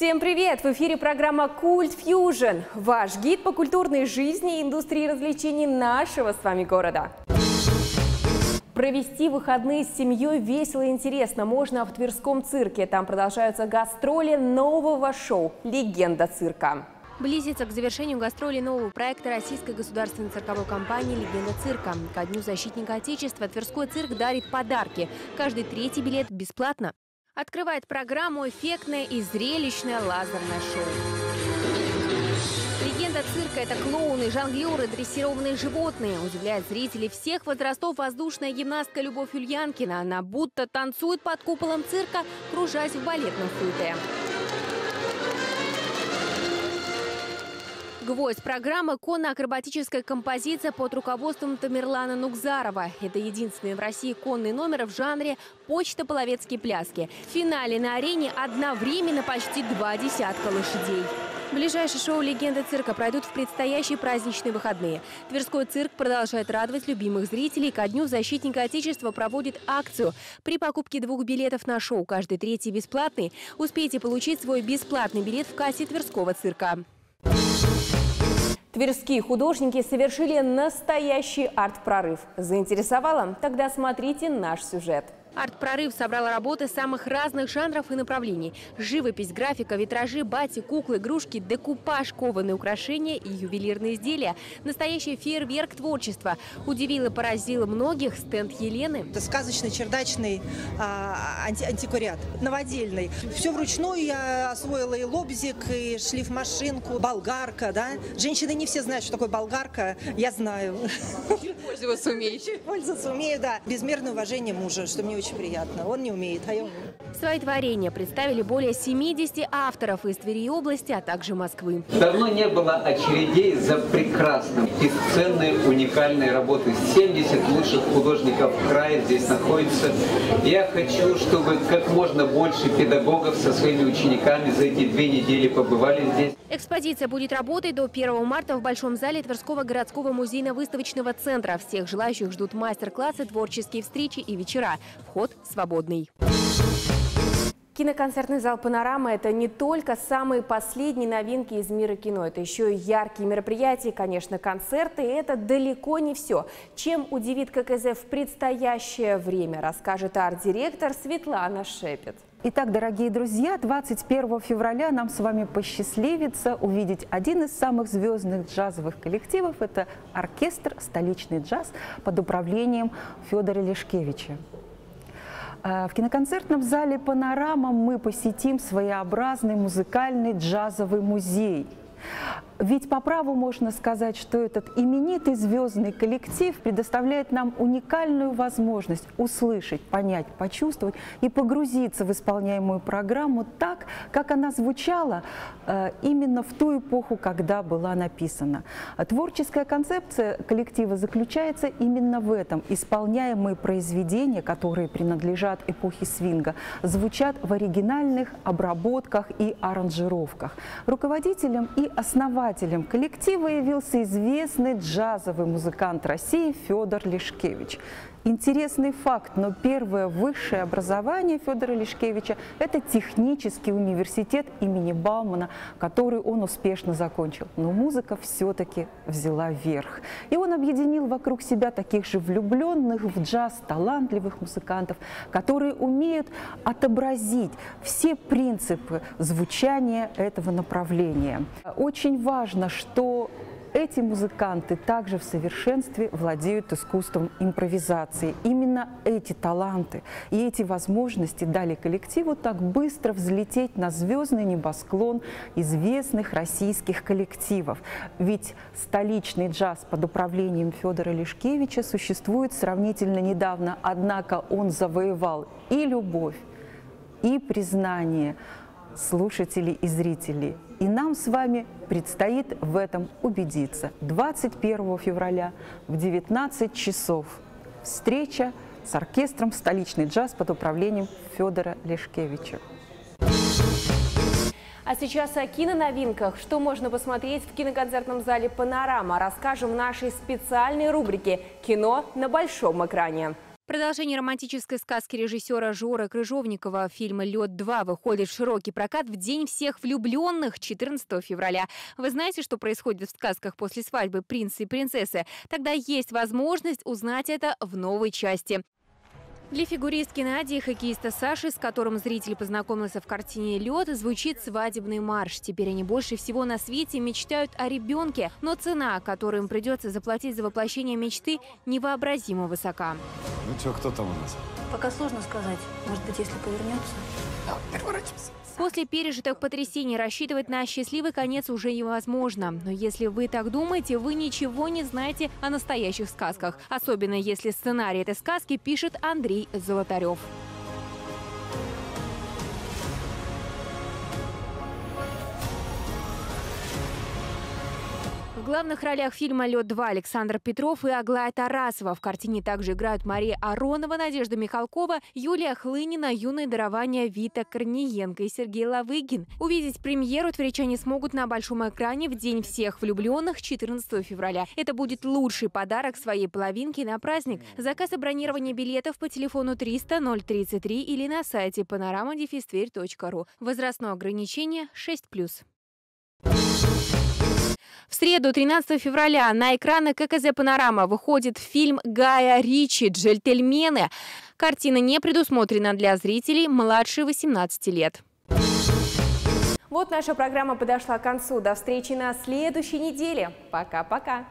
Всем привет! В эфире программа «Культ Фьюжн» – ваш гид по культурной жизни и индустрии развлечений нашего с вами города. Провести выходные с семьей весело и интересно можно в Тверском цирке. Там продолжаются гастроли нового шоу «Легенда цирка». Близится к завершению гастролей нового проекта российской государственной цирковой компании «Легенда цирка». Ко Дню защитника Отечества Тверской цирк дарит подарки. Каждый третий билет бесплатно. Открывает программу эффектное и зрелищное лазерное шоу. Легенда цирка – это клоуны, жонглеры, дрессированные животные. Удивляет зрителей всех возрастов воздушная гимнастка Любовь Ульянкина. Она будто танцует под куполом цирка, кружась в балетном футе. Гвоздь программы – конно-акробатическая композиция под руководством Тамерлана Нукзарова. Это единственный в России конный номер в жанре «Почта половецкие пляски». В финале на арене одновременно почти два десятка лошадей. Ближайшие шоу «Легенда цирка» пройдут в предстоящие праздничные выходные. Тверской цирк продолжает радовать любимых зрителей. Ко Дню защитника Отечества проводит акцию. При покупке двух билетов на шоу, каждый третий бесплатный, успейте получить свой бесплатный билет в кассе Тверского цирка. Тверские художники совершили настоящий арт-прорыв. Заинтересовало? Тогда смотрите наш сюжет. Арт-прорыв собрал работы самых разных жанров и направлений. Живопись, графика, витражи, бати, куклы, игрушки, декупаж, кованые украшения и ювелирные изделия. Настоящий фейерверк творчества. Удивил и поразил многих стенд Елены. Это сказочный чердачный а, анти антиквариат, новодельный. Все вручную я освоила и лобзик, и шлифмашинку, болгарка. Да? Женщины не все знают, что такое болгарка. Я знаю. Пользоваться умеешь. Пользоваться умею, да. Безмерное уважение мужа, что мне очень приятно. Он не умеет, а я умею. Свои творения представили более 70 авторов из Твери области, а также Москвы. Давно не было очередей за прекрасным, бесценной, уникальной работой. 70 лучших художников края здесь находится. Я хочу, чтобы как можно больше педагогов со своими учениками за эти две недели побывали здесь. Экспозиция будет работать до 1 марта в Большом зале Тверского городского музейно-выставочного центра. Всех желающих ждут мастер-классы, творческие встречи и вечера. Вход свободный. Киноконцертный зал «Панорама» – это не только самые последние новинки из мира кино. Это еще и яркие мероприятия, конечно, концерты. И это далеко не все. Чем удивит ККЗ в предстоящее время, расскажет арт-директор Светлана Шепет. Итак, дорогие друзья, 21 февраля нам с вами посчастливится увидеть один из самых звездных джазовых коллективов. Это оркестр «Столичный джаз» под управлением Федора Лешкевича. Э, в киноконцертном зале «Панорама» мы посетим своеобразный музыкальный джазовый музей – ведь по праву можно сказать, что этот именитый звездный коллектив предоставляет нам уникальную возможность услышать, понять, почувствовать и погрузиться в исполняемую программу так, как она звучала э, именно в ту эпоху, когда была написана. Творческая концепция коллектива заключается именно в этом. Исполняемые произведения, которые принадлежат эпохе свинга, звучат в оригинальных обработках и аранжировках. Руководителем и основателем коллектива явился известный джазовый музыкант России Федор Лешкевич. Интересный факт, но первое высшее образование Федора Лешкевича – это технический университет имени Баумана, который он успешно закончил. Но музыка все-таки взяла верх. И он объединил вокруг себя таких же влюбленных в джаз, талантливых музыкантов, которые умеют отобразить все принципы звучания этого направления. Очень важно, что эти музыканты также в совершенстве владеют искусством импровизации. Именно эти таланты и эти возможности дали коллективу так быстро взлететь на звездный небосклон известных российских коллективов. Ведь столичный джаз под управлением Федора Лешкевича существует сравнительно недавно, однако он завоевал и любовь, и признание слушателей и зрителей. И нам с вами предстоит в этом убедиться. 21 февраля в 19 часов встреча с оркестром «Столичный джаз» под управлением Федора Лешкевича. А сейчас о киноновинках. Что можно посмотреть в киноконцертном зале «Панорама» расскажем в нашей специальной рубрике «Кино на большом экране». Продолжение романтической сказки режиссера Жора Крыжовникова фильма «Лед 2» выходит в широкий прокат в День всех влюбленных 14 февраля. Вы знаете, что происходит в сказках после свадьбы принца и принцессы? Тогда есть возможность узнать это в новой части. Для фигуристки Нади и хоккеиста Саши, с которым зритель познакомился в картине «Лед», звучит свадебный марш. Теперь они больше всего на свете мечтают о ребенке, но цена, которую им придется заплатить за воплощение мечты, невообразимо высока. Ну что, кто там у нас? Пока сложно сказать. Может быть, если повернется. Да, переворачивайся. После пережитых потрясений рассчитывать на счастливый конец уже невозможно. Но если вы так думаете, вы ничего не знаете о настоящих сказках. Особенно если сценарий этой сказки пишет Андрей Золотарев. Главных ролях фильма «Лед-2» Александр Петров и Аглая Тарасова. В картине также играют Мария Аронова, Надежда Михалкова, Юлия Хлынина, юное дарование Вита Корниенко и Сергей Лавыгин. Увидеть премьеру тверичане смогут на большом экране в День всех влюбленных 14 февраля. Это будет лучший подарок своей половинке на праздник. Заказ и бронирование билетов по телефону 300 033 или на сайте panoramadefistверь.ру. Возрастное ограничение 6+. В среду, 13 февраля, на экраны ККЗ «Панорама» выходит фильм Гая Ричи «Джельтельмены». Картина не предусмотрена для зрителей младше 18 лет. Вот наша программа подошла к концу. До встречи на следующей неделе. Пока-пока.